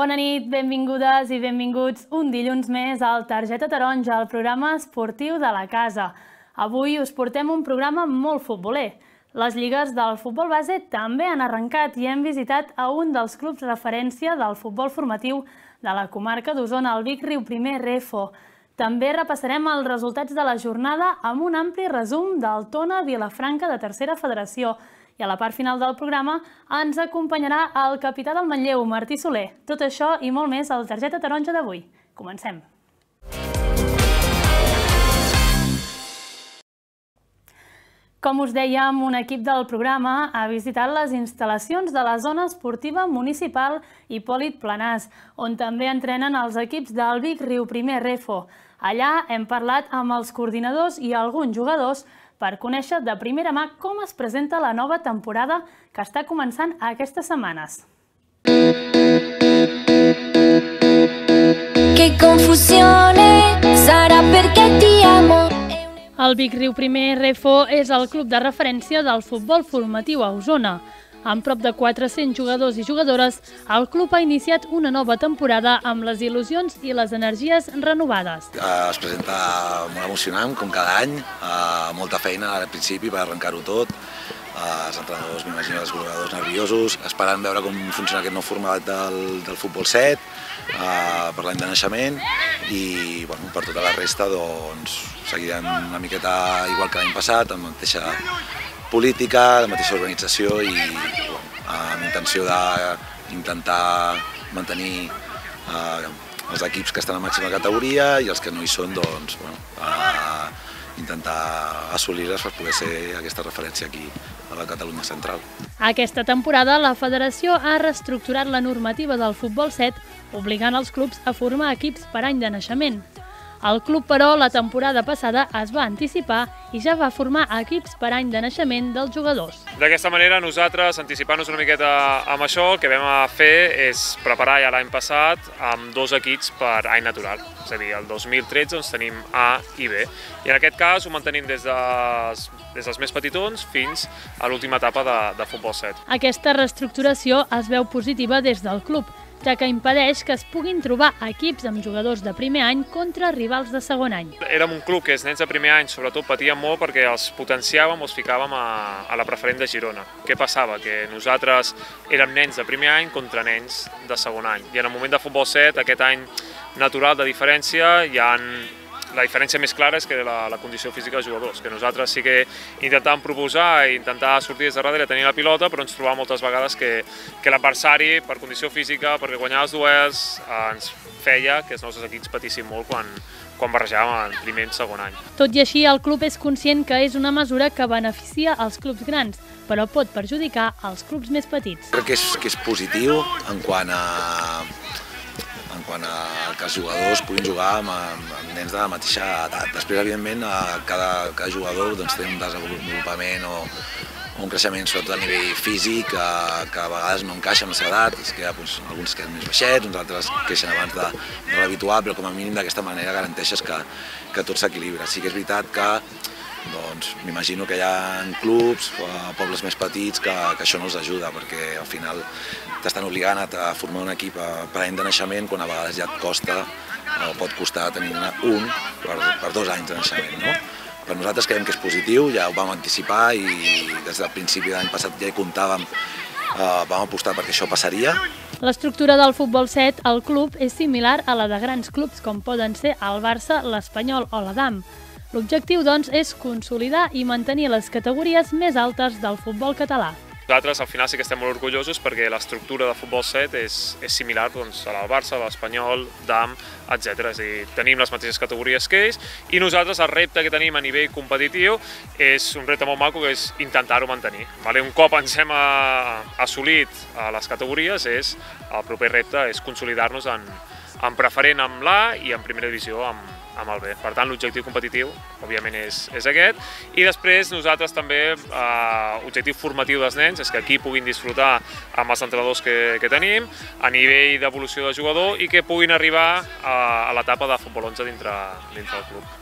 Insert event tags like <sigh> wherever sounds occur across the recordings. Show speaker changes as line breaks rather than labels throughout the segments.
Bona nit, benvingudes i benvinguts un dilluns més al Targeta Taronja, el programa esportiu de la casa. Avui us portem un programa molt futboler. Les lligues del futbol base també han arrencat i hem visitat a un dels clubs referència del futbol formatiu de la comarca d'Osona, el Vic Riu Primer Refo. També repassarem els resultats de la jornada amb un ampli resum del Tona Vilafranca de Tercera Federació, i a la part final del programa ens acompanyarà el capità del Manlleu, Martí Soler. Tot això i molt més al Targeta Taronja d'avui. Comencem. Com us dèiem, un equip del programa ha visitat les instal·lacions de la zona esportiva municipal Hipòlit Planàs, on també entrenen els equips del Vic Riu Primer Refo. Allà hem parlat amb els coordinadors i alguns jugadors per conèixer de primera mà com es presenta la nova temporada que està començant aquestes setmanes. Que confusione sarà perché ti amo el Vic Riu Primer Refo és el club de referència del futbol formatiu a Osona. Amb prop de 400 jugadors i jugadores, el club ha iniciat una nova temporada amb les il·lusions i les energies renovades.
Es presenta molt emocionant, com cada any, eh, molta feina al principi per arrencar-ho tot, eh, els entrenadors, m'imagino, els jugadors nerviosos, esperant veure com funciona aquest nou format del, del futbol 7, eh, per l'any de naixement, i bueno, per tota la resta doncs, seguirem una miqueta igual que l'any passat, amb la mateixa política, la mateixa organització i amb intenció d'intentar mantenir eh, els equips que estan a màxima categoria i els que no hi són, doncs, bueno, eh, intentar assolir-les per poder ser aquesta referència aquí a la Catalunya Central.
Aquesta temporada la federació ha reestructurat la normativa del futbol 7 obligant els clubs a formar equips per any de naixement. El club, però, la temporada passada es va anticipar i ja va formar equips per any de naixement dels jugadors.
D'aquesta manera, nosaltres, anticipant-nos una miqueta amb això, el que vam fer és preparar ja l'any passat amb dos equips per any natural. És a dir, el 2013 doncs, tenim A i B. I en aquest cas ho mantenim des dels, des dels més petitons fins a l'última etapa de, de futbol 7.
Aquesta reestructuració es veu positiva des del club, ja que impedeix que es puguin trobar equips amb jugadors de primer any contra rivals de segon any.
Érem un club que els nens de primer any sobretot patien molt perquè els potenciàvem o els ficàvem a, a la preferent de Girona. Què passava? Que nosaltres érem nens de primer any contra nens de segon any. I en el moment de futbol 7, aquest any natural de diferència, hi han la diferència més clara és que la, la condició física dels jugadors, que nosaltres sí que intentàvem proposar i intentar sortir des de darrere, tenir la pilota, però ens trobàvem moltes vegades que, que l'adversari, per condició física, perquè guanyava els duels, eh, ens feia que els nostres equips patissin molt quan, quan barrejàvem en primer i segon any.
Tot i així, el club és conscient que és una mesura que beneficia els clubs grans, però pot perjudicar els clubs més petits.
Crec que és, que és positiu en quant a quant a que els jugadors puguin jugar amb, amb nens de la mateixa edat. Després, evidentment, cada, cada jugador doncs, té un desenvolupament o, o un creixement sobretot a nivell físic que, que a vegades no encaixa amb la seva edat, és que hi ha doncs, alguns que més baixets, uns altres creixen abans de, de l'habitual, però com a mínim d'aquesta manera garanteixes que, que tot s'equilibra. Sí que és veritat que doncs m'imagino que hi ha clubs, pobles més petits, que, que això no els ajuda, perquè al final t'estan obligant a formar un equip per any de naixement quan a vegades ja et costa o pot costar tenir un per, per dos anys de naixement. No? Per nosaltres creiem que és positiu, ja ho vam anticipar i des del principi de l'any passat ja hi comptàvem, eh, vam apostar perquè això passaria.
L'estructura del futbol 7 al club és similar a la de grans clubs com poden ser el Barça, l'Espanyol o l'Adam. L'objectiu, doncs, és consolidar i mantenir les categories més altes del futbol català.
Nosaltres al final sí que estem molt orgullosos perquè l'estructura de futbol 7 és, és similar doncs, a la Barça, a l'Espanyol, DAM, etc. És a dir, tenim les mateixes categories que ells i nosaltres el repte que tenim a nivell competitiu és un repte molt maco que és intentar-ho mantenir. Vale? Un cop ens hem assolit a les categories, és, el proper repte és consolidar-nos en, en preferent amb l'A i en primera divisió amb, amb el B. Per tant, l'objectiu competitiu, òbviament, és, és aquest. I després, nosaltres també, eh, objectiu formatiu dels nens és que aquí puguin disfrutar amb els entrenadors que, que tenim, a nivell d'evolució de jugador i que puguin arribar a, a l'etapa de futbol 11 dintre, dintre del club.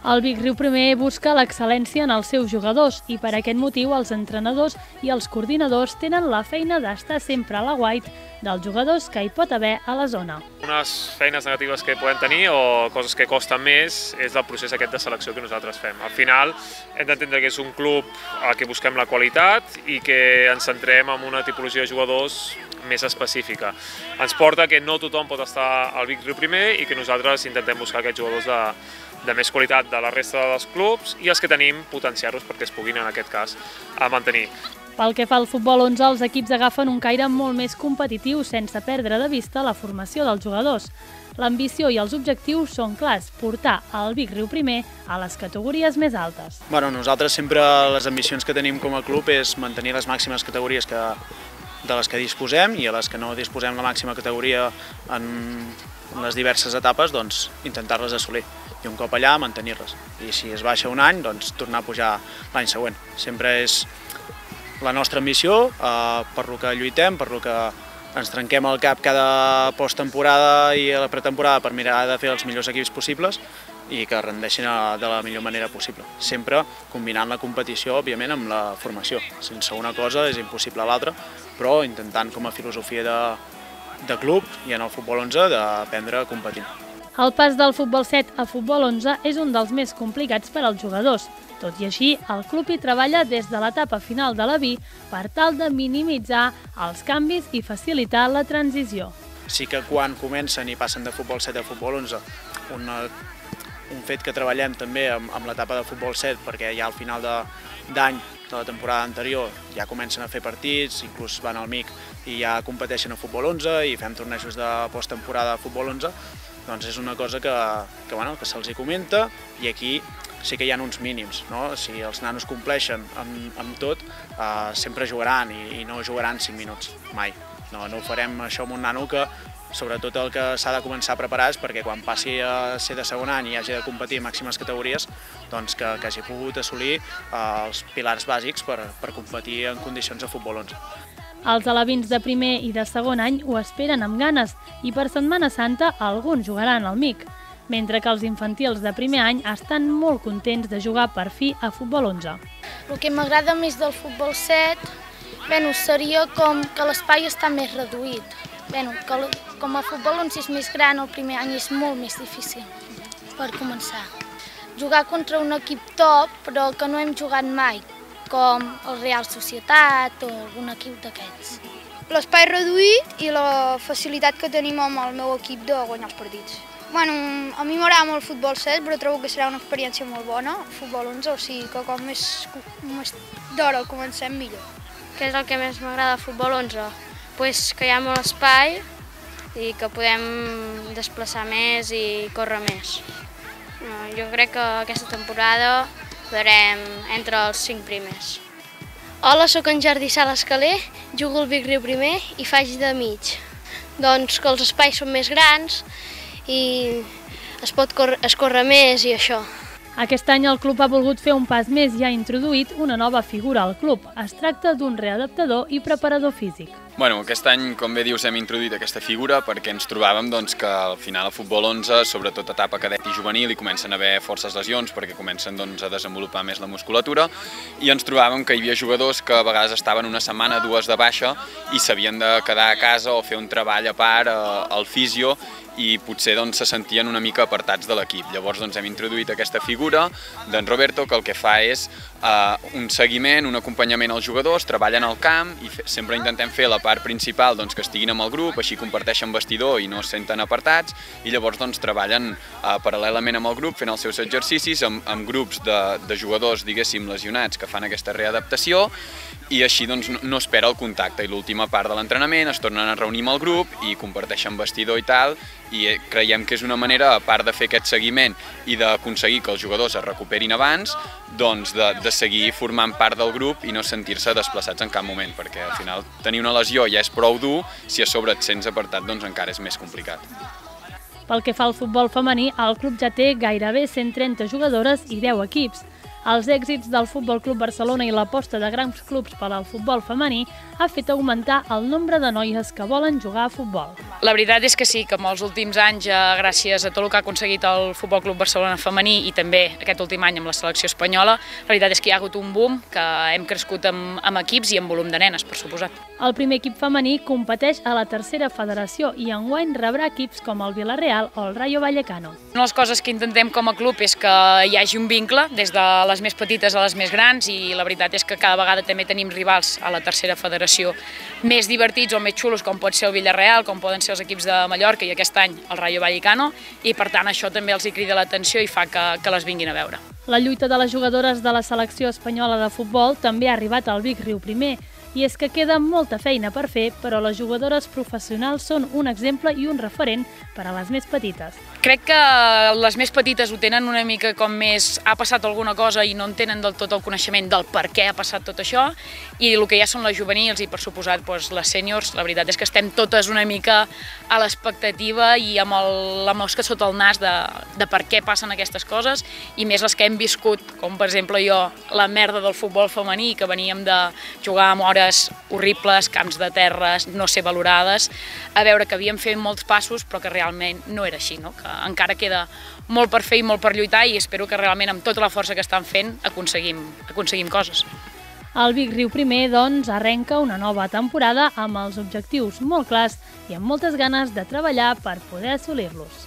El Vic Riu primer busca l'excel·lència en els seus jugadors i per aquest motiu els entrenadors i els coordinadors tenen la feina d'estar sempre a la guait dels jugadors que hi pot haver a la zona.
Unes feines negatives que podem tenir o coses que costen més és el procés aquest de selecció que nosaltres fem. Al final hem d'entendre que és un club al que busquem la qualitat i que ens centrem en una tipologia de jugadors més específica. Ens porta que no tothom pot estar al Vic Riu primer i que nosaltres intentem buscar aquests jugadors de, de més qualitat de la resta dels clubs i els que tenim potenciar-los perquè es puguin, en aquest cas, a mantenir.
Pel que fa al futbol 11, els equips agafen un caire molt més competitiu sense perdre de vista la formació dels jugadors. L'ambició i els objectius són clars, portar el Vic Riu primer a les categories més altes.
Bueno, nosaltres sempre les ambicions que tenim com a club és mantenir les màximes categories que, de les que disposem i a les que no disposem la màxima categoria en, en les diverses etapes, doncs intentar-les assolir i un cop allà mantenir-les. I si es baixa un any, doncs tornar a pujar l'any següent. Sempre és la nostra ambició, eh, per lo que lluitem, per lo que ens trenquem el cap cada posttemporada i a la pretemporada per mirar de fer els millors equips possibles i que rendeixin de la millor manera possible. Sempre combinant la competició, òbviament, amb la formació. Sense una cosa és impossible l'altra, però intentant com a filosofia de, de club i en el futbol 11 d'aprendre competint.
El pas del futbol 7 a futbol 11 és un dels més complicats per als jugadors. Tot i així, el club hi treballa des de l'etapa final de la vi per tal de minimitzar els canvis i facilitar la transició.
Sí que quan comencen i passen de futbol 7 a futbol 11, una, un fet que treballem també amb, amb l'etapa de futbol 7, perquè ja al final d'any de, de la temporada anterior ja comencen a fer partits, inclús van al MIC i ja competeixen a futbol 11 i fem tornejos de posttemporada a futbol 11, doncs és una cosa que, que, bueno, que se'ls comenta i aquí sí que hi ha uns mínims. No? Si els nanos compleixen amb, amb tot, eh, sempre jugaran i, i no jugaran 5 minuts, mai. No, no ho farem això amb un nano que sobretot el que s'ha de començar a preparar és perquè quan passi a ser de segon any i hagi de competir en màximes categories, doncs que, que hagi pogut assolir eh, els pilars bàsics per, per competir en condicions de futbol 11.
Els alevins de primer i de segon any ho esperen amb ganes i per Setmana Santa alguns jugaran al MIC, mentre que els infantils de primer any estan molt contents de jugar per fi a futbol 11.
El que m'agrada més del futbol 7 bueno, seria com que l'espai està més reduït. Bueno, que com a futbol 11 és més gran, el primer any és molt més difícil per començar. Jugar contra un equip top, però que no hem jugat mai, com el Real Societat o algun equip d'aquests.
L'espai reduït i la facilitat que tenim amb el meu equip de guanyar els partits. Bueno, a mi m'agrada molt el futbol 7, però trobo que serà una experiència molt bona, el futbol 11, o sigui que com més, més d'hora comencem millor.
Què és el que més m'agrada del futbol 11? Pues que hi ha molt espai i que podem desplaçar més i córrer més. Jo crec que aquesta temporada podrem entre els cinc primers.
Hola, sóc en Jordi Sala Escaler, jugo al Vic Riu primer i faig de mig. Doncs que els espais són més grans i es pot córrer, es corre més i això.
Aquest any el club ha volgut fer un pas més i ha introduït una nova figura al club. Es tracta d'un readaptador i preparador físic.
Bueno, aquest any, com bé dius, hem introduït aquesta figura perquè ens trobàvem doncs, que al final el futbol 11, sobretot etapa cadet i juvenil, hi comencen a haver forces lesions perquè comencen doncs, a desenvolupar més la musculatura i ens trobàvem que hi havia jugadors que a vegades estaven una setmana, dues de baixa i s'havien de quedar a casa o fer un treball a part eh, al fisio i potser doncs, se sentien una mica apartats de l'equip. Llavors doncs, hem introduït aquesta figura d'en Roberto que el que fa és eh, un seguiment, un acompanyament als jugadors, treballen al camp i sempre intentem fer la part principal doncs, que estiguin amb el grup, així comparteixen vestidor i no es senten apartats i llavors doncs, treballen eh, paral·lelament amb el grup fent els seus exercicis amb, amb grups de, de jugadors diguéssim lesionats que fan aquesta readaptació i així doncs, no espera el contacte. I l'última part de l'entrenament es tornen a reunir amb el grup i comparteixen vestidor i tal i eh, creiem que és una manera, a part de fer aquest seguiment i d'aconseguir que els jugadors es recuperin abans, doncs de, de seguir formant part del grup i no sentir-se desplaçats en cap moment, perquè al final tenir una lesió ja és prou dur, si a sobre et sents apartat doncs encara és més complicat.
Pel que fa al futbol femení, el club ja té gairebé 130 jugadores i 10 equips. Els èxits del Futbol Club Barcelona i l'aposta de grans clubs per al futbol femení ha fet augmentar el nombre de noies que volen jugar a futbol.
La veritat és que sí, que en els últims anys, eh, gràcies a tot el que ha aconseguit el Futbol Club Barcelona femení i també aquest últim any amb la selecció espanyola, la veritat és que hi ha hagut un boom, que hem crescut amb, amb equips i amb volum de nenes, per suposat.
El primer equip femení competeix a la tercera federació i enguany rebrà equips com el Villarreal o el Rayo Vallecano.
Una de les coses que intentem com a club és que hi hagi un vincle des de les més petites a les més grans i la veritat és que cada vegada també tenim rivals a la tercera federació més divertits o més xulos com pot ser el Villarreal, com poden ser els equips de Mallorca i aquest any el Rayo Vallecano i per tant això també els hi crida l'atenció i fa que, que les vinguin a veure.
La lluita de les jugadores de la selecció espanyola de futbol també ha arribat al Vic Riu primer i és que queda molta feina per fer, però les jugadores professionals són un exemple i un referent per a les més petites.
Crec que les més petites ho tenen una mica com més ha passat alguna cosa i no en tenen del tot el coneixement del per què ha passat tot això i el que ja són les juvenils i per suposat doncs, les sèniors, la veritat és que estem totes una mica a l'expectativa i amb el, la mosca sota el nas de, de per què passen aquestes coses i més les que hem viscut, com per exemple jo, la merda del futbol femení, que veníem de jugar amb hores horribles, camps de terres, no ser valorades, a veure que havíem fet molts passos però que realment no era així, no? que encara queda molt per fer i molt per lluitar i espero que realment amb tota la força que estan fent aconseguim, aconseguim coses.
El Vic Riu primer, doncs, arrenca una nova temporada amb els objectius molt clars i amb moltes ganes de treballar per poder assolir-los.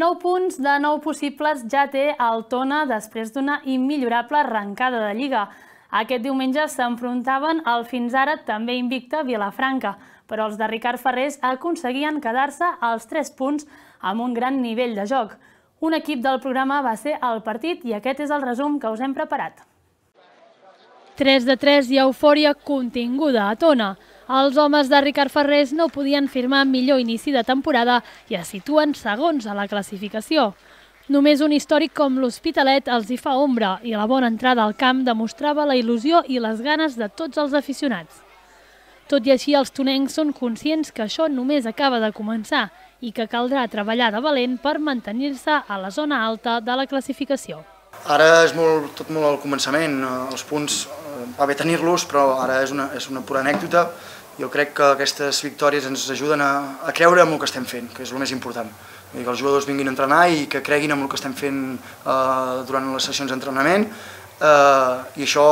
Nou punts de nou possibles ja té el Tona després d'una immillorable arrencada de Lliga. Aquest diumenge s'enfrontaven al fins ara també invicta Vilafranca, però els de Ricard Ferrés aconseguien quedar-se als 3 punts amb un gran nivell de joc. Un equip del programa va ser el partit i aquest és el resum que us hem preparat. 3 de 3 i eufòria continguda a Tona. Els homes de Ricard Ferrés no podien firmar millor inici de temporada i es situen segons a la classificació. Només un històric com l'Hospitalet els hi fa ombra i la bona entrada al camp demostrava la il·lusió i les ganes de tots els aficionats. Tot i així, els tonencs són conscients que això només acaba de començar i que caldrà treballar de valent per mantenir-se a la zona alta de la classificació.
Ara és molt, tot molt al començament, els punts eh, va bé tenir-los, però ara és una, és una pura anècdota jo crec que aquestes victòries ens ajuden a, a creure en el que estem fent, que és el més important. Vull dir que els jugadors vinguin a entrenar i que creguin en el que estem fent eh, durant les sessions d'entrenament eh, i això,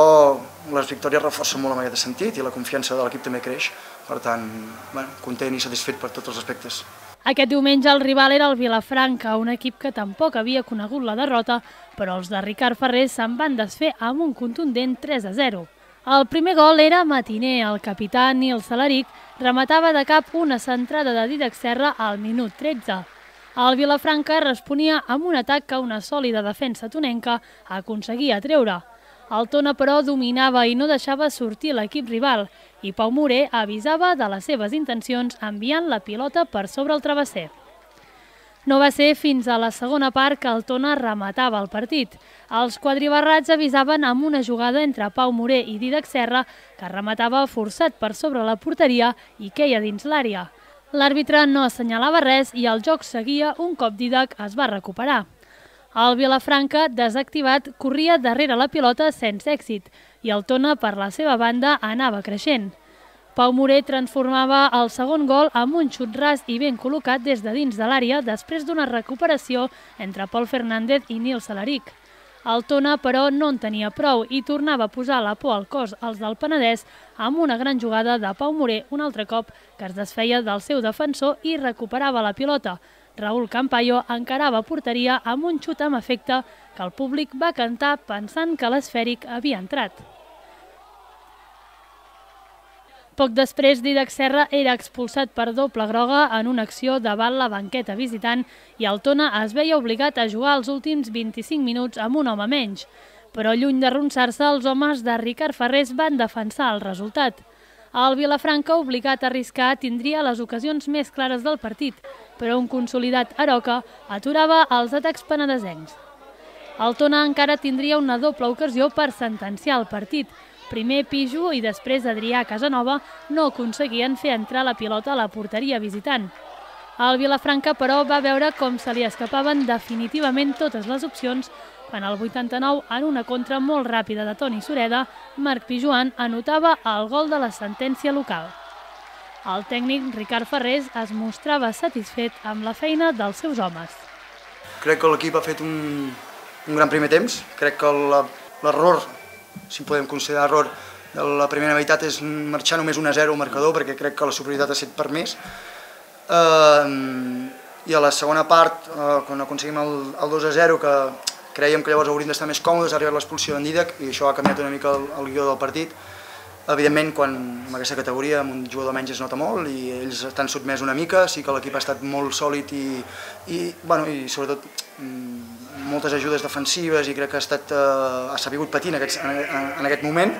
les victòries reforcen molt en aquest sentit i la confiança de l'equip també creix. Per tant, bueno, content i satisfet per tots els aspectes.
Aquest diumenge el rival era el Vilafranca, un equip que tampoc havia conegut la derrota, però els de Ricard Ferrer se'n van desfer amb un contundent 3 a 0. El primer gol era matiner. El capità Nil Salaric rematava de cap una centrada de Didac Serra al minut 13. El Vilafranca responia amb un atac que una sòlida defensa tonenca aconseguia treure. El Tona, però, dominava i no deixava sortir l'equip rival i Pau Moré avisava de les seves intencions enviant la pilota per sobre el travesser. No va ser fins a la segona part que el Tona rematava el partit. Els quadribarrats avisaven amb una jugada entre Pau Moré i Didac Serra que rematava forçat per sobre la porteria i queia dins l'àrea. L'àrbitre no assenyalava res i el joc seguia un cop Didac es va recuperar. El Vilafranca, desactivat, corria darrere la pilota sense èxit i el Tona, per la seva banda, anava creixent. Pau Moré transformava el segon gol amb un xut ras i ben col·locat des de dins de l'àrea després d'una recuperació entre Pol Fernández i Nil Salaric. El Tona, però, no en tenia prou i tornava a posar la por al cos als del Penedès amb una gran jugada de Pau Moré un altre cop que es desfeia del seu defensor i recuperava la pilota. Raül Campayo encarava porteria amb un xut amb efecte que el públic va cantar pensant que l'esfèric havia entrat. Poc després, Didac Serra era expulsat per doble groga en una acció davant la banqueta visitant i el Tona es veia obligat a jugar els últims 25 minuts amb un home menys. Però lluny d'arronsar-se, els homes de Ricard Ferrés van defensar el resultat. El Vilafranca, obligat a arriscar, tindria les ocasions més clares del partit, però un consolidat Aroca aturava els atacs penedesencs. El Tona encara tindria una doble ocasió per sentenciar el partit. Primer Piju i després Adrià Casanova no aconseguien fer entrar la pilota a la porteria visitant. El Vilafranca, però, va veure com se li escapaven definitivament totes les opcions quan al 89, en una contra molt ràpida de Toni Sureda, Marc Pijuan anotava el gol de la sentència local. El tècnic Ricard Ferrés es mostrava satisfet amb la feina dels seus homes.
Crec que l'equip ha fet un, un gran primer temps. Crec que l'error, si podem considerar error, de la primera meitat és marxar només 1-0 al marcador, perquè crec que la superioritat ha estat per més. Uh, I a la segona part, uh, quan aconseguim el, el 2-0, que Creiem que llavors hauríem d'estar més còmodes, ha arribat l'expulsió d'en Didac i això ha canviat una mica el, el guió del partit. Evidentment, quan en aquesta categoria amb un jugador menys es nota molt i ells estan sotmès una mica, sí que l'equip ha estat molt sòlid i, i, bueno, i sobretot mm, moltes ajudes defensives i crec que ha, estat, eh, ha sabut patir en aquest, en, en aquest moment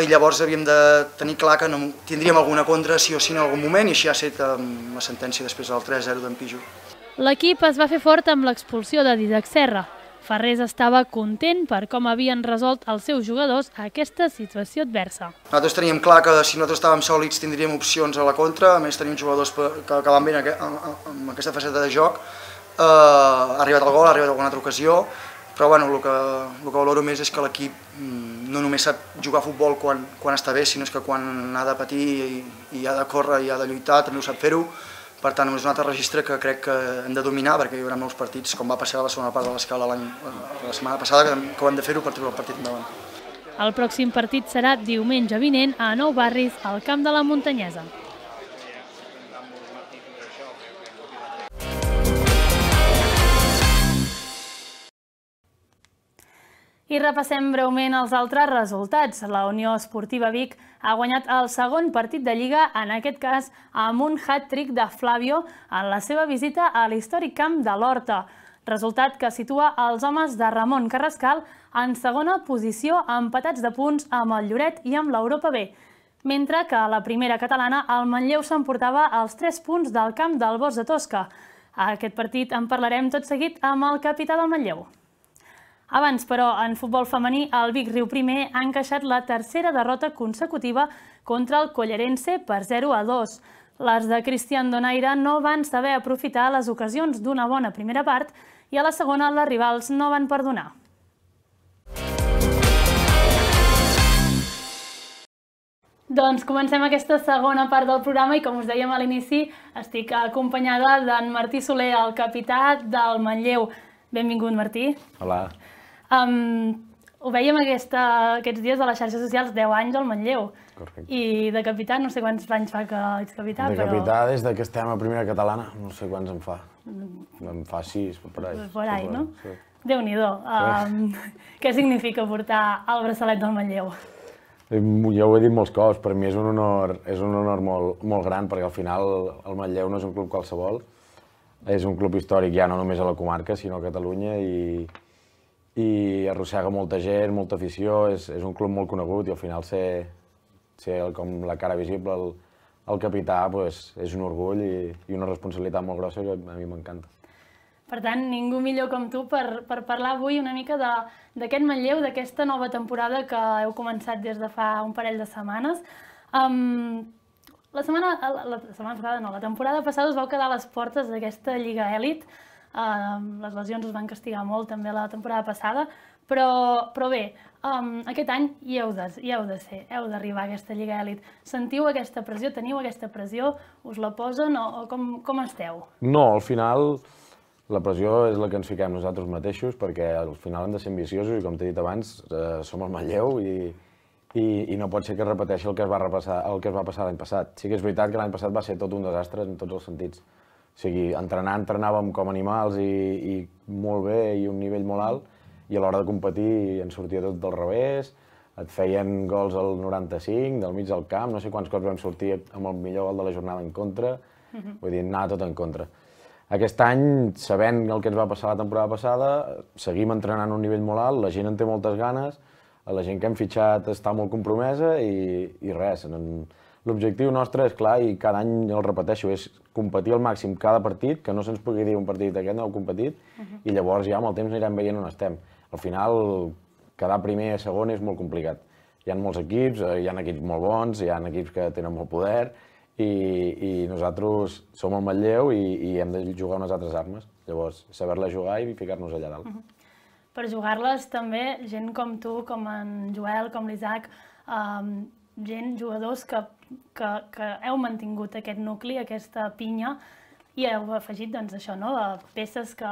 i llavors havíem de tenir clar que no, tindríem alguna contra sí o sí en algun moment i així ha estat eh, la sentència després del 3-0 d'en Pijo.
L'equip es va fer fort amb l'expulsió de Didac Serra, Ferrés estava content per com havien resolt els seus jugadors aquesta situació adversa.
Nosaltres teníem clar que si nosaltres estàvem sòlids tindríem opcions a la contra, a més tenim jugadors que, van bé en aquesta faceta de joc. Uh, ha arribat el gol, ha arribat alguna altra ocasió, però bueno, el, que, el que valoro més és que l'equip mm, no només sap jugar a futbol quan, quan està bé, sinó que quan ha de patir i, i ha de córrer i ha de lluitar també ho sap fer-ho per tant, és un altre registre que crec que hem de dominar perquè hi haurà nous partits, com va passar a la segona part de l'escala la setmana passada, que, que ho hem de fer-ho per treure el partit endavant.
El pròxim partit serà diumenge vinent a Nou Barris, al Camp de la Muntanyesa. I repassem breument els altres resultats. La Unió Esportiva Vic ha guanyat el segon partit de Lliga, en aquest cas amb un hat-trick de Flavio en la seva visita a l'històric camp de l'Horta. Resultat que situa els homes de Ramon Carrascal en segona posició empatats de punts amb el Lloret i amb l'Europa B, mentre que a la primera catalana el Manlleu s'emportava els 3 punts del camp del Bos de Tosca. A aquest partit en parlarem tot seguit amb el capità del Manlleu. Abans, però, en futbol femení, el Vic Riu Primer ha encaixat la tercera derrota consecutiva contra el Collerense per 0 a 2. Les de Cristian Donaire no van saber aprofitar les ocasions d'una bona primera part i a la segona les rivals no van perdonar. Doncs comencem aquesta segona part del programa i com us dèiem a l'inici estic acompanyada d'en Martí Soler, el capità del Manlleu. Benvingut, Martí.
Hola.
Um, ho veiem aquesta, aquests dies a les xarxes socials, 10 anys al Manlleu.
Correcte.
I de capità, no sé quants anys fa que ets capità,
de
però...
De capità des de que estem a primera catalana, no sé quants en fa. Mm. En fa sis, per ahí.
Per ahí, no? Sí. Déu-n'hi-do. Um, <laughs> què significa portar el braçalet del Manlleu?
Ja ho he dit molts cops, per mi és un honor, és un honor molt, molt gran, perquè al final el Manlleu no és un club qualsevol, és un club històric ja no només a la comarca, sinó a Catalunya, i, i arrossega molta gent, molta afició, és, és un club molt conegut i al final ser, ser com la cara visible, el, el capità, pues, és un orgull i, i una responsabilitat molt grossa que a mi m'encanta.
Per tant, ningú millor com tu per, per parlar avui una mica d'aquest Manlleu, d'aquesta nova temporada que heu començat des de fa un parell de setmanes. Um, la setmana, la, la setmana passada, no, la temporada passada us vau quedar a les portes d'aquesta Lliga Èlit, Um, les lesions us van castigar molt també la temporada passada, però, però bé, um, aquest any hi heu, de, hi heu de ser, heu d'arribar a aquesta Lliga Èlit. Sentiu aquesta pressió, teniu aquesta pressió, us la posen o, o com, com esteu?
No, al final la pressió és la que ens fiquem nosaltres mateixos perquè al final hem de ser ambiciosos i com t'he dit abans, eh, som el Manlleu i, i, i no pot ser que es repeteixi el que es va, repassar, el que es va passar l'any passat. Sí que és veritat que l'any passat va ser tot un desastre en tots els sentits o sigui, entrenar entrenàvem com animals i, i molt bé i un nivell molt alt, i a l'hora de competir ens sortia tot del revés, et feien gols al 95, del mig del camp, no sé quants cops vam sortir amb el millor gol de la jornada en contra, uh mhm. -huh. vull dir, anava tot en contra. Aquest any, sabent el que ens va passar la temporada passada, seguim entrenant a un nivell molt alt, la gent en té moltes ganes, la gent que hem fitxat està molt compromesa i, i res, en, L'objectiu nostre és clar i cada any el repeteixo, és competir al màxim cada partit, que no se'ns pugui dir un partit aquest no heu competit, uh -huh. i llavors ja amb el temps anirem veient on estem. Al final, quedar primer o segon és molt complicat. Hi ha molts equips, eh, hi ha equips molt bons, hi ha equips que tenen molt poder, i, i nosaltres som el Matlleu i, i hem de jugar unes altres armes. Llavors, saber-la jugar i ficar-nos allà dalt. Uh -huh.
Per jugar-les també gent com tu, com en Joel, com l'Isaac, um, gent, jugadors que, que, que heu mantingut aquest nucli, aquesta pinya, i heu afegit doncs, això, no? peces que,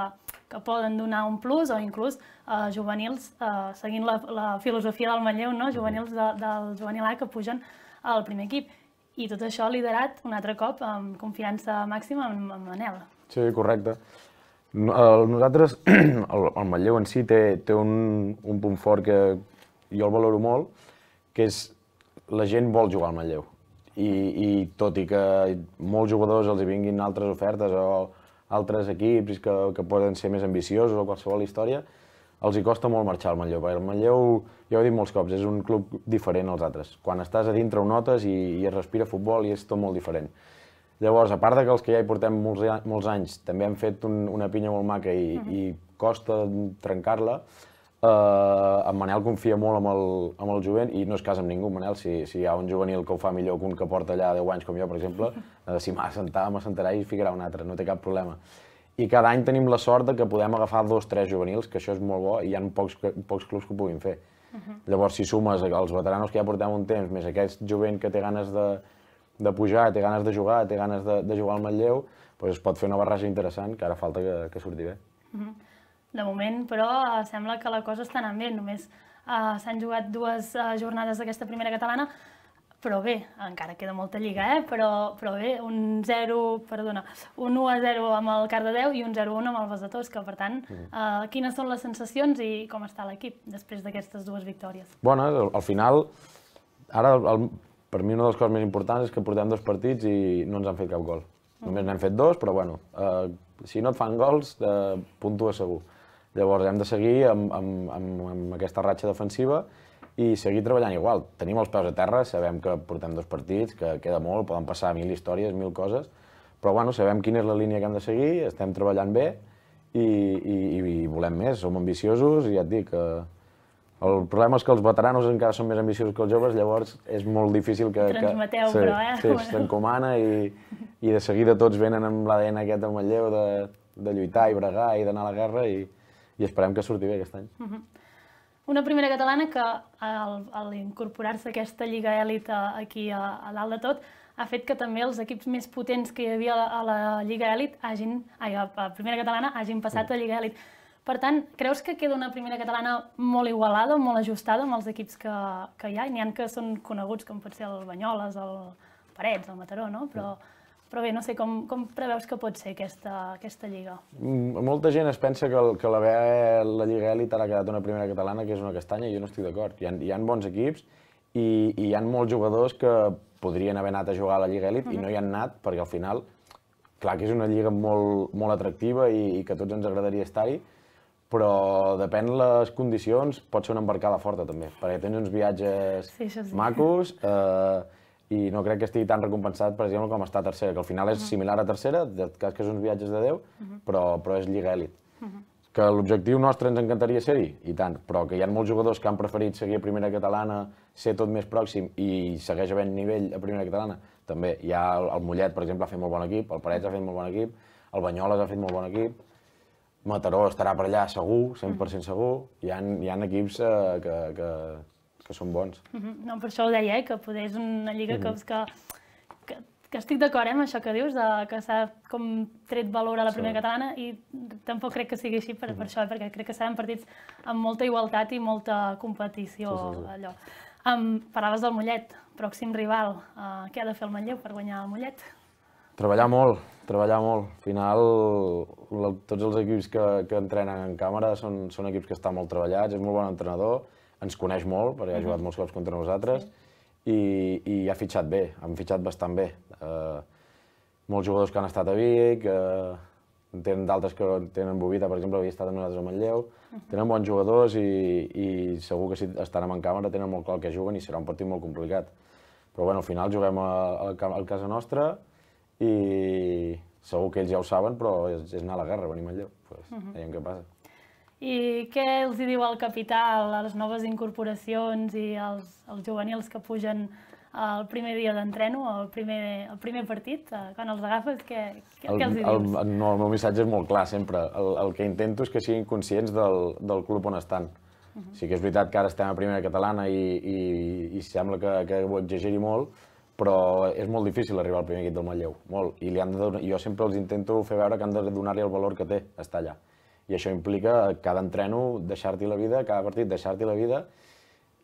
que poden donar un plus o inclús uh, juvenils, uh, seguint la, la filosofia del Manlleu, no? juvenils de, del juvenil A que pugen al primer equip. I tot això liderat un altre cop amb confiança màxima amb, amb Manel.
Sí, correcte. Nosaltres, <clears throat> el, el Manlleu en si té, té un, un punt fort que jo el valoro molt, que és la gent vol jugar al Manlleu. I, i tot i que molts jugadors els hi vinguin altres ofertes o altres equips que, que poden ser més ambiciosos o qualsevol història, els hi costa molt marxar al Manlleu, perquè el Manlleu, ja ho he dit molts cops, és un club diferent als altres. Quan estàs a dintre ho notes i, i es respira futbol i és tot molt diferent. Llavors, a part de que els que ja hi portem molts, molts anys també han fet un, una pinya molt maca i, uh -huh. i costa trencar-la, Uh, en Manel confia molt amb el, amb el jovent i no és cas amb ningú, Manel. Si, si hi ha un juvenil que ho fa millor que un que porta allà 10 anys com jo, per exemple, uh, si m'ha de sentar, m'assentarà i ficarà un altre, no té cap problema. I cada any tenim la sort de que podem agafar dos, tres juvenils, que això és molt bo, i hi ha pocs, pocs clubs que ho puguin fer. Uh -huh. Llavors, si sumes els veteranos que ja portem un temps, més aquest jovent que té ganes de, de pujar, té ganes de jugar, té ganes de, de jugar al Manlleu, doncs es pot fer una barraja interessant que ara falta que, que surti bé. Uh -huh.
De moment, però, sembla que la cosa està anant bé. Només uh, s'han jugat dues uh, jornades d'aquesta primera catalana, però bé, encara queda molta lliga, eh? però, però bé, un 0, perdona, un 1 a 0 amb el Cardedeu i un 0-1 amb el Besatós, que per tant, uh, quines són les sensacions i com està l'equip després d'aquestes dues victòries?
Bueno, al, al final, ara el, per mi una de les coses més importants és que portem dos partits i no ens han fet cap gol. Mm. Només n'hem fet dos, però bueno, uh, si no et fan gols, uh, puntua segur. Llavors hem de seguir amb, amb, amb, amb aquesta ratxa defensiva i seguir treballant igual. Tenim els peus a terra, sabem que portem dos partits, que queda molt, poden passar mil històries, mil coses, però bueno, sabem quina és la línia que hem de seguir, estem treballant bé i, i, i volem més, som ambiciosos i ja et dic que el problema és que els veteranos encara són més ambiciosos que els joves, llavors és molt difícil que...
Transmeteu,
que,
sí, però, eh?
Sí, s'encomana i, i de seguida tots venen amb l'ADN aquest del Manlleu de, de lluitar i bregar i d'anar a la guerra i, i esperem que surti bé aquest any. Uh -huh.
Una primera catalana que, al, al incorporar-se aquesta lliga èlit aquí a, a dalt de tot, ha fet que també els equips més potents que hi havia a la Lliga Èlit hagin, ai, a la primera catalana hagin passat a Lliga Èlit. Per tant, creus que queda una primera catalana molt igualada, molt ajustada amb els equips que, que hi ha? N'hi ha que són coneguts, com pot ser el Banyoles, el Parets, el Mataró, no? Però, però bé, no sé, com, com preveus que pot ser aquesta, aquesta lliga?
Mm, molta gent es pensa que, el, que la, la Lliga Elit ha quedat una primera catalana que és una castanya i jo no estic d'acord. Hi, ha, hi ha bons equips i, i hi ha molts jugadors que podrien haver anat a jugar a la Lliga Elit uh -huh. i no hi han anat perquè al final, clar que és una lliga molt, molt atractiva i, i que tots ens agradaria estar-hi, però depèn les condicions, pot ser una embarcada forta també, perquè tens uns viatges
sí, sí.
macos, eh, i no crec que estigui tan recompensat, per exemple, com està a tercera, que al final és similar a tercera, de cas que són uns viatges de 10, però, però és lliga èlit. Que l'objectiu nostre ens encantaria ser-hi, i tant, però que hi ha molts jugadors que han preferit seguir a primera catalana, ser tot més pròxim i segueix havent nivell a primera catalana. També hi ha el, el Mollet, per exemple, ha fet molt bon equip, el Parets ha fet molt bon equip, el Banyoles ha fet molt bon equip, Mataró estarà per allà segur, 100% segur, hi ha, hi ha equips eh, que, que, que són bons.
Uh -huh. No, per això ho deia, eh, que poder és una lliga uh -huh. que, que, que estic d'acord eh, amb això que dius, de, que s'ha com tret valor a la primera sí. catalana i tampoc crec que sigui així per, uh -huh. per això, eh, perquè crec que seran partits amb molta igualtat i molta competició. Sí, sí, sí. Allò. Um, parlaves del Mollet, pròxim rival. Uh, què ha de fer el Manlleu per guanyar el Mollet?
Treballar molt, treballar molt. Al final, la, tots els equips que, que entrenen en càmera són, són equips que estan molt treballats, és molt bon entrenador, ens coneix molt, perquè ha jugat molts cops contra nosaltres, sí. i, i ha fitxat bé, han fitxat bastant bé. Uh, molts jugadors que han estat a Vic, uh, tenen d'altres que tenen Bovita, per exemple, havia estat amb nosaltres a Manlleu, uh -huh. tenen bons jugadors i, i segur que si estan en càmera tenen molt clar que juguen i serà un partit molt complicat. Però bueno, al final juguem a, a, a casa nostra i segur que ells ja ho saben, però és, és anar a la guerra, venir a Manlleu. Pues, uh -huh. veiem què passa.
I què els diu el capital a les noves incorporacions i als, als juvenils que pugen el primer dia d'entreno, el, primer, el primer partit, eh, quan els agafes, què, què, el, què els dius?
El, no, el meu missatge és molt clar, sempre. El, el que intento és que siguin conscients del, del club on estan. Uh -huh. Sí que és veritat que ara estem a primera catalana i, i, i sembla que, que ho exageri molt, però és molt difícil arribar al primer equip del Manlleu, molt. I li han de donar, jo sempre els intento fer veure que han de donar-li el valor que té estar allà. I això implica cada entreno deixar-t'hi la vida, cada partit deixar-t'hi la vida,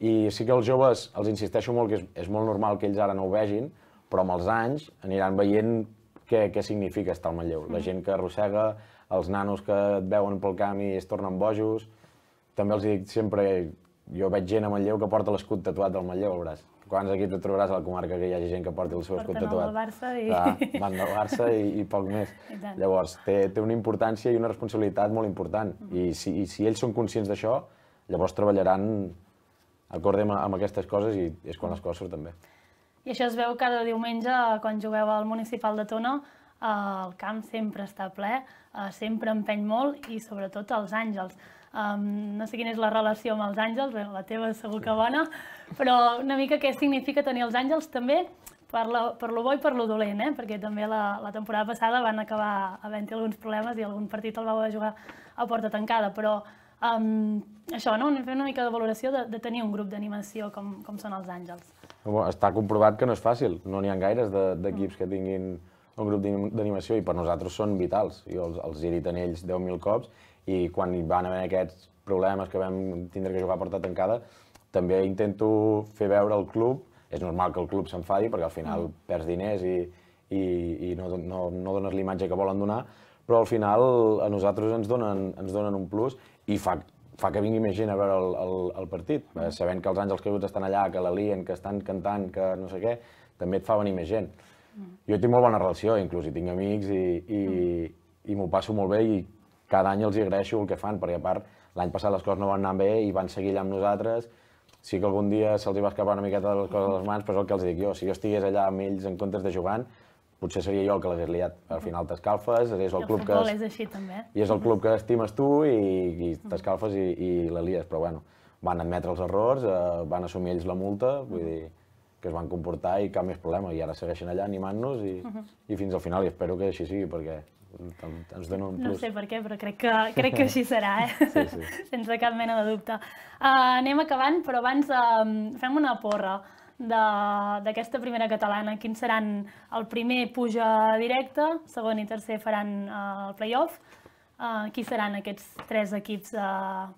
i sí que els joves, els insisteixo molt que és, és molt normal que ells ara no ho vegin, però amb els anys aniran veient què, què significa estar al Manlleu. La mm. gent que arrossega, els nanos que et veuen pel camp i es tornen bojos. També els dic sempre, jo veig gent a Manlleu que porta l'escut tatuat del Manlleu al braç. Quants equips et trobaràs a la comarca que hi hagi gent que porti el seu escut tatuat?
Porten el Barça i...
Clar, van del Barça i, i poc més. <laughs> I llavors, té, té una importància i una responsabilitat molt important. Mm. I, si, I si ells són conscients d'això, llavors treballaran acordem amb aquestes coses i és quan les coses surten bé.
I això es veu cada diumenge quan jugueu al Municipal de Tona, el camp sempre està ple, eh, sempre empeny molt i sobretot els àngels. Um, no sé quina és la relació amb els àngels, bé, la teva segur que bona, però una mica què significa tenir els àngels també per, la, per lo bo i per lo dolent, eh? perquè també la, la temporada passada van acabar havent-hi alguns problemes i algun partit el vau jugar a porta tancada, però um, això, no? fer una mica de valoració de, de tenir un grup d'animació com, com són els Àngels.
Està comprovat que no és fàcil, no n'hi ha gaires d'equips de, que tinguin un grup d'animació i per nosaltres són vitals. Jo els, els he dit a ells 10.000 cops i quan hi van haver aquests problemes que vam tindre que jugar a porta tancada, també intento fer veure al club, és normal que el club s'enfadi perquè al final mm. perds diners i, i, i no, no, no dones l'imatge que volen donar, però al final a nosaltres ens donen, ens donen un plus i fa, fa que vingui més gent a veure el, el, el partit, mm. sabent que els àngels caiguts estan allà, que la lien, que estan cantant, que no sé què, també et fa venir més gent. Mm. Jo tinc molt bona relació, inclús, i tinc amics i, i, mm. i m'ho passo molt bé i cada any els agraeixo el que fan, perquè a part l'any passat les coses no van anar bé i van seguir allà amb nosaltres, sí que algun dia se'ls va escapar una miqueta de les coses a les mans, però és el que els dic jo, si jo estigués allà amb ells en comptes de jugant, potser seria jo el que l'hagués liat. Al final t'escalfes, és el,
el
club que...
És així, també.
I és el club que estimes tu i, i t'escalfes i, i la lies, però bueno, van admetre els errors, eh, van assumir ells la multa, vull dir que es van comportar i cap més problema, i ara segueixen allà animant-nos i, uh -huh. i fins al final, i espero que així sigui, perquè ens donen un plus.
No sé per què, però crec que, crec que així serà, eh? <laughs> Sí, sí. <laughs> Sense cap mena de dubte. Uh, anem acabant, però abans uh, fem una porra d'aquesta primera catalana, quins seran el primer puja directe, segon i tercer faran uh, el playoff. Uh, qui seran aquests tres equips uh,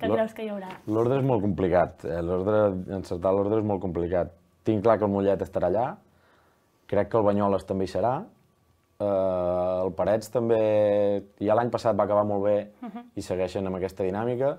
que creus que hi haurà?
L'ordre és molt complicat, l'ordre, encertar l'ordre és molt complicat. Tinc clar que el Mollet estarà allà, crec que el Banyoles també hi serà, uh, el Parets també, ja l'any passat va acabar molt bé uh -huh. i segueixen amb aquesta dinàmica,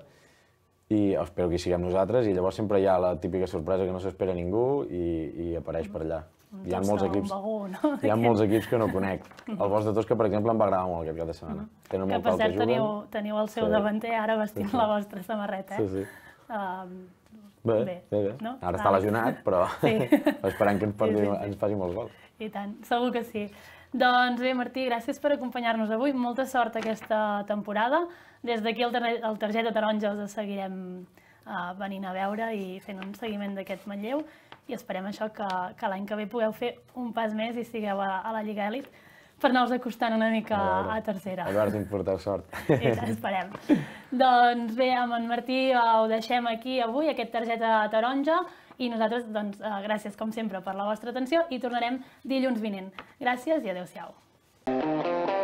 i espero que hi siguem nosaltres i llavors sempre hi ha la típica sorpresa que no s'espera ningú i, i apareix per allà.
Hi ha molts equips,
no? hi ha <laughs> molts equips que no conec. El Bosch de Tosca, per exemple, em va agradar molt aquest cap de setmana.
Tenen que, per cert, teniu, teniu el seu sí. davanter ara vestint sí, sí. la vostra samarreta,
eh? Sí, sí. Uh, bé, bé, bé, bé. No? Ara està lesionat, però sí. <laughs> esperant que ens, porti, sí, sí, sí. ens faci molts gols.
I tant, segur que sí. Doncs bé, Martí, gràcies per acompanyar-nos avui. Molta sort aquesta temporada. Des d'aquí el, el Targeta Taronja us seguirem uh, venint a veure i fent un seguiment d'aquest Manlleu i esperem això que, que l'any que ve pugueu fer un pas més i sigueu a, a la Lliga Elit per anar-vos acostant una mica a, veure, a tercera.
A veure si ens porteu sort.
I esperem. <laughs> doncs bé, amb en Martí ho deixem aquí avui, aquest targeta taronja, i nosaltres, doncs, eh, gràcies com sempre per la vostra atenció i tornarem dilluns vinent. Gràcies i adeu-siau.